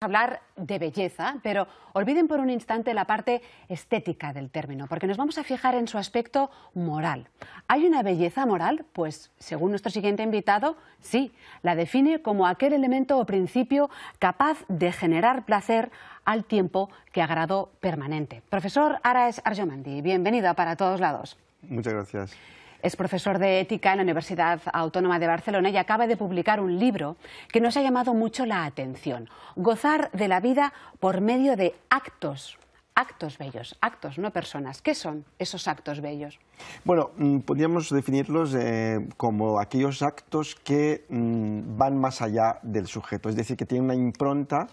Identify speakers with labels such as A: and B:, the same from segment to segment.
A: hablar de belleza, pero olviden por un instante la parte estética del término, porque nos vamos a fijar en su aspecto moral. ¿Hay una belleza moral? Pues, según nuestro siguiente invitado, sí, la define como aquel elemento o principio capaz de generar placer al tiempo que agrado permanente. Profesor Araes Arjomandi, bienvenido Para Todos Lados.
B: Muchas gracias.
A: Es profesor de ética en la Universidad Autónoma de Barcelona y acaba de publicar un libro que nos ha llamado mucho la atención. Gozar de la vida por medio de actos. Actos bellos, actos, no personas. ¿Qué son esos actos bellos?
B: Bueno, mm, podríamos definirlos eh, como aquellos actos que mm, van más allá del sujeto, es decir, que tienen una impronta,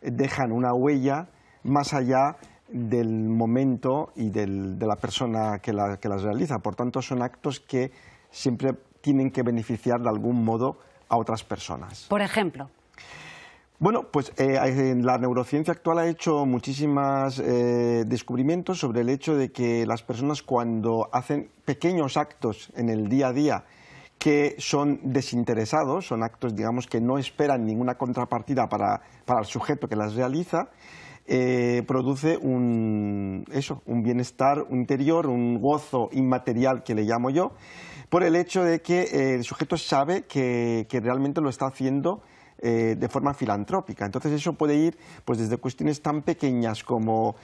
B: dejan una huella más allá del momento y de la persona que, las realiza. Por tanto, son actos que siempre tienen que beneficiar de algún modo a otras personas.
A: Por ejemplo.
B: Bueno, pues eh, la neurociencia actual ha hecho muchísimos eh, descubrimientos sobre el hecho de que las personas cuando hacen pequeños actos en el día a día que son desinteresados, son actos digamos que no esperan ninguna contrapartida para el sujeto que las realiza, eh, produce un, eso, un bienestar interior, un gozo inmaterial que le llamo yo, por el hecho de que eh, el sujeto sabe que, realmente lo está haciendo eh, de forma filantrópica. Entonces eso puede ir pues, desde cuestiones tan pequeñas como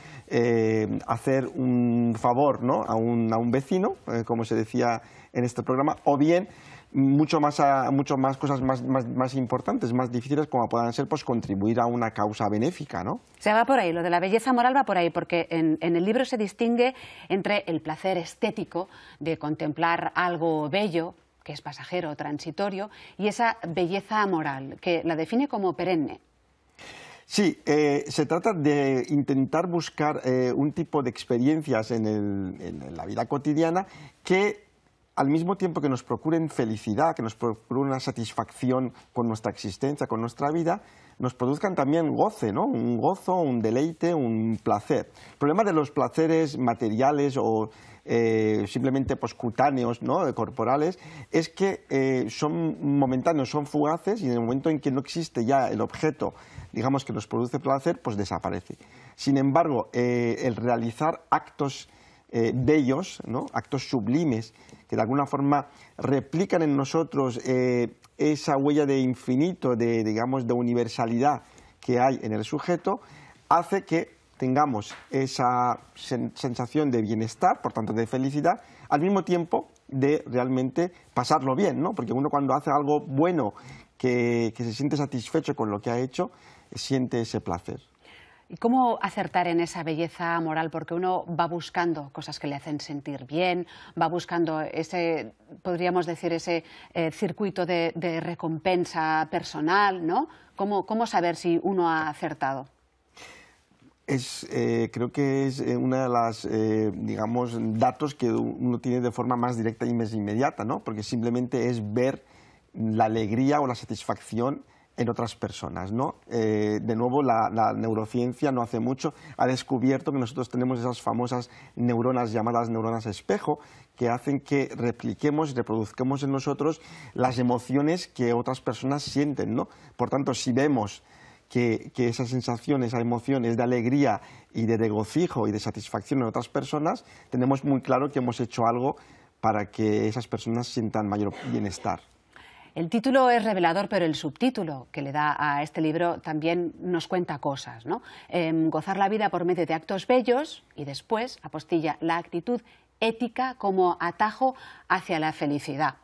B: hacer un favor ¿no? a, un, a un vecino, como se decía en este programa, o bien mucho más, mucho más cosas más, más, importantes, más difíciles, como puedan ser pues, contribuir a una causa benéfica. ¿no?
A: Se va por ahí, lo de la belleza moral va por ahí, porque en, en el libro se distingue entre el placer estético de contemplar algo bello, que es pasajero o transitorio, y esa belleza moral, que la define como perenne.
B: Sí, eh, se trata de intentar buscar eh, un tipo de experiencias en, el, en, la vida cotidiana que al mismo tiempo que nos procuren felicidad, que nos procuren una satisfacción con nuestra existencia, con nuestra vida, nos produzcan también goce, ¿no? un gozo, un deleite, un placer. El problema de los placeres materiales o eh, simplemente pues, cutáneos, ¿no? corporales, es que eh, son momentáneos, son fugaces y en el momento en que no existe ya el objeto, digamos, que nos produce placer, pues desaparece. Sin embargo, eh, el realizar actos bellos, ¿no? actos sublimes, que de alguna forma replican en nosotros eh, esa huella de infinito, de, digamos, de universalidad que hay en el sujeto, hace que tengamos esa sensación de bienestar, por tanto de felicidad, al mismo tiempo de realmente pasarlo bien, ¿no? Porque uno cuando hace algo bueno, que se siente satisfecho con lo que ha hecho, siente ese placer.
A: ¿Y cómo acertar en esa belleza moral? Porque uno va buscando cosas que le hacen sentir bien, va buscando ese, podríamos decir, ese eh, circuito de, recompensa personal, ¿no? ¿Cómo, saber si uno ha acertado?
B: Es, eh, creo que es eh, una de las, digamos, datos que uno tiene de forma más directa y más inmediata, ¿no? Porque simplemente es ver la alegría o la satisfacción en otras personas. ¿no? Eh, de nuevo, la, neurociencia no hace mucho ha descubierto que nosotros tenemos esas famosas neuronas llamadas neuronas espejo que hacen que repliquemos y reproduzcamos en nosotros las emociones que otras personas sienten. ¿no? Por tanto, si vemos que, que esa sensación, esa emoción es de alegría y de regocijo y de satisfacción en otras personas, tenemos muy claro que hemos hecho algo para que esas personas sientan mayor bienestar.
A: El título es revelador, pero el subtítulo que le da a este libro también nos cuenta cosas. ¿no? Em, gozar la vida por medio de actos bellos y después apostilla la actitud ética como atajo hacia la felicidad.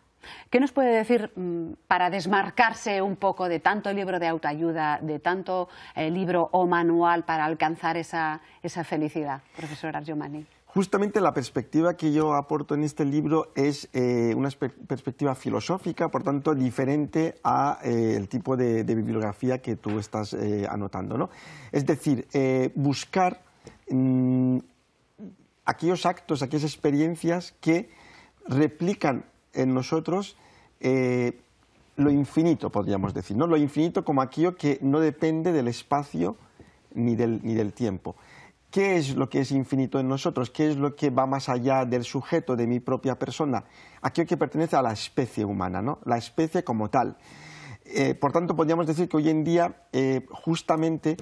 A: ¿Qué nos puede decir mm, para desmarcarse un poco de tanto libro de autoayuda, de tanto eh, libro o manual para alcanzar esa, esa felicidad, profesor Arjomani?
B: Justamente la perspectiva que yo aporto en este libro es eh, una perspectiva filosófica, por tanto, diferente al eh, tipo de, bibliografía que tú estás eh, anotando. ¿no? Es decir, buscar mm, aquellos actos, aquellas experiencias que replican en nosotros lo infinito, podríamos decir, ¿no? lo infinito como aquello que no depende del espacio ni del, ni del tiempo. ¿Qué es lo que es infinito en nosotros? ¿Qué es lo que va más allá del sujeto, de mi propia persona? Aquello que pertenece a la especie humana, ¿no? La especie como tal. Eh, por tanto, podríamos decir que hoy en día, eh, justamente,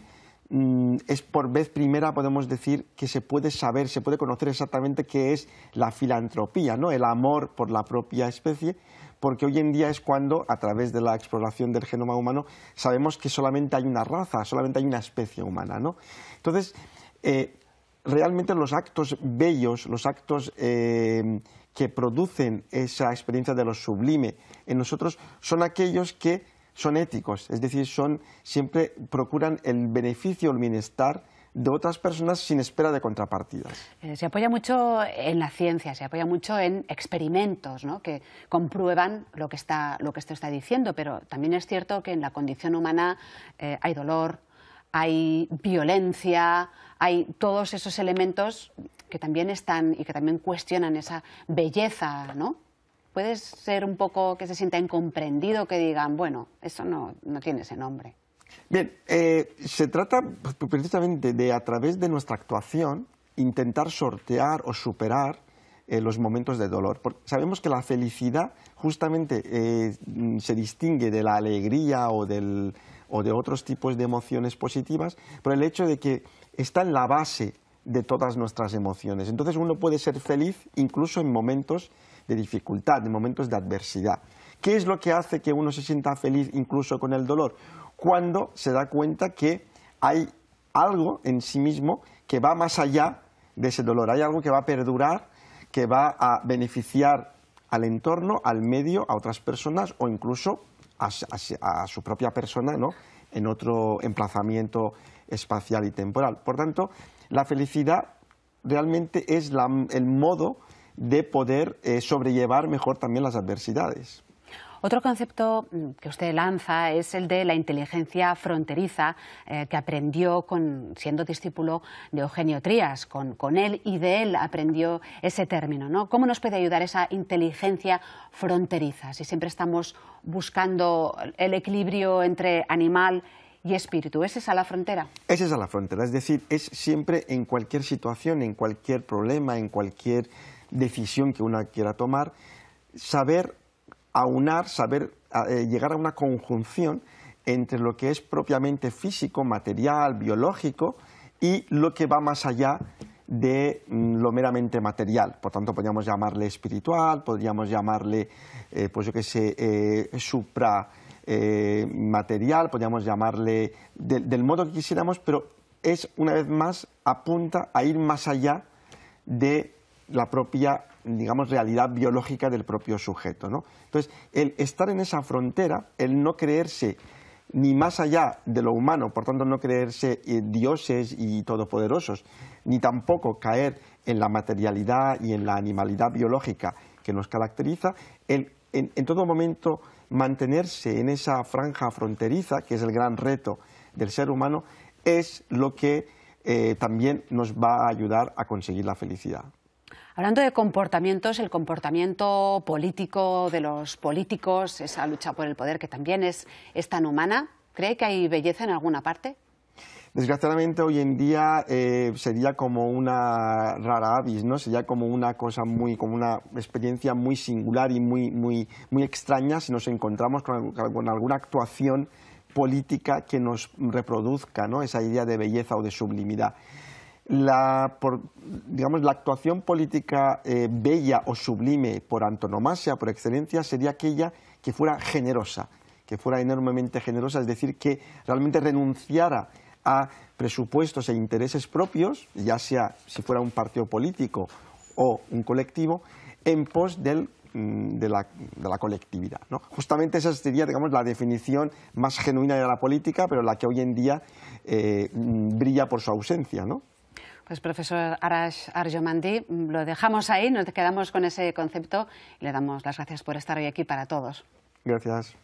B: mm, es por vez primera, podemos decir, que se puede saber, se puede conocer exactamente qué es la filantropía, ¿no? el amor por la propia especie, porque hoy en día es cuando, a través de la exploración del genoma humano, sabemos que solamente hay una raza, solamente hay una especie humana. ¿no? Entonces, eh, realmente los actos bellos, los actos que producen esa experiencia de lo sublime en nosotros, son aquellos que son éticos, es decir, son, siempre procuran el beneficio, el bienestar de otras personas sin espera de contrapartidas.
A: Eh, se apoya mucho en la ciencia, se apoya mucho en experimentos ¿no? que comprueban lo que, está, lo que esto está diciendo, pero también es cierto que en la condición humana eh, hay dolor, hay violencia, hay todos esos elementos que también están y que también cuestionan esa belleza, ¿no? puede ser un poco que se sienta incomprendido, que digan, bueno, eso no, tiene ese nombre.
B: Bien, eh, se trata precisamente de, a través de nuestra actuación, intentar sortear o superar eh, los momentos de dolor. Sabemos que la felicidad justamente eh, se distingue de la alegría o, del, o de otros tipos de emociones positivas por el hecho de que está en la base de todas nuestras emociones. Entonces uno puede ser feliz incluso en momentos de dificultad, de momentos de adversidad. ¿Qué es lo que hace que uno se sienta feliz incluso con el dolor? Cuando se da cuenta que hay algo en sí mismo que va más allá de ese dolor, hay algo que va a perdurar, que va a beneficiar al entorno, al medio, a otras personas o incluso a, su propia persona ¿no? en otro emplazamiento espacial y temporal. Por tanto, la felicidad realmente es el modo de poder eh, sobrellevar mejor también las adversidades.
A: Otro concepto mm, que usted lanza es el de la inteligencia fronteriza eh, que aprendió siendo discípulo de Eugenio Trías. Con, él y de él aprendió ese término. ¿no? ¿Cómo nos puede ayudar esa inteligencia fronteriza si siempre estamos buscando el equilibrio entre animal y espíritu. ¿Es esa la frontera?
B: Es la frontera. Es decir, es siempre en cualquier situación, en cualquier problema, en cualquier decisión que uno quiera tomar, saber aunar, saber eh, llegar a una conjunción entre lo que es propiamente físico, material, biológico y lo que va más allá de mm, lo meramente material. Por tanto, podríamos llamarle espiritual, podríamos llamarle, eh, pues yo qué sé, eh, supra material, podríamos llamarle del modo que quisiéramos, pero es una vez más apunta a ir más allá de la propia, digamos, realidad biológica del propio sujeto. ¿no? Entonces, el estar en esa frontera, el no creerse ni más allá de lo humano, por tanto no creerse dioses y todopoderosos, ni tampoco caer en la materialidad y en la animalidad biológica que nos caracteriza, el, en, todo momento mantenerse en esa franja fronteriza, que es el gran reto del ser humano, es lo que eh, también nos va a ayudar a conseguir la felicidad.
A: Hablando de comportamientos, el comportamiento político de los políticos, esa lucha por el poder que también es, tan humana, ¿cree que hay belleza en alguna parte?
B: Desgraciadamente hoy en día eh, sería como una rara avis, ¿no? Sería como una cosa muy, como una experiencia muy singular y muy, muy, muy extraña si nos encontramos con, con alguna actuación política que nos reproduzca ¿no? esa idea de belleza o de sublimidad la, digamos, la actuación política eh, bella o sublime por antonomasia, por excelencia, sería aquella que fuera generosa, que fuera enormemente generosa, es decir, que realmente renunciara a presupuestos e intereses propios, ya sea si fuera un partido político o un colectivo, en pos del, mm, de, la, de, la, colectividad. ¿no? Justamente esa sería digamos, la definición más genuina de la política, pero la que hoy en día eh, mm, brilla por su ausencia. ¿no?
A: Pues profesor Arash Arjomandi, lo dejamos ahí, nos quedamos con ese concepto y le damos las gracias por estar hoy aquí para todos.
B: Gracias.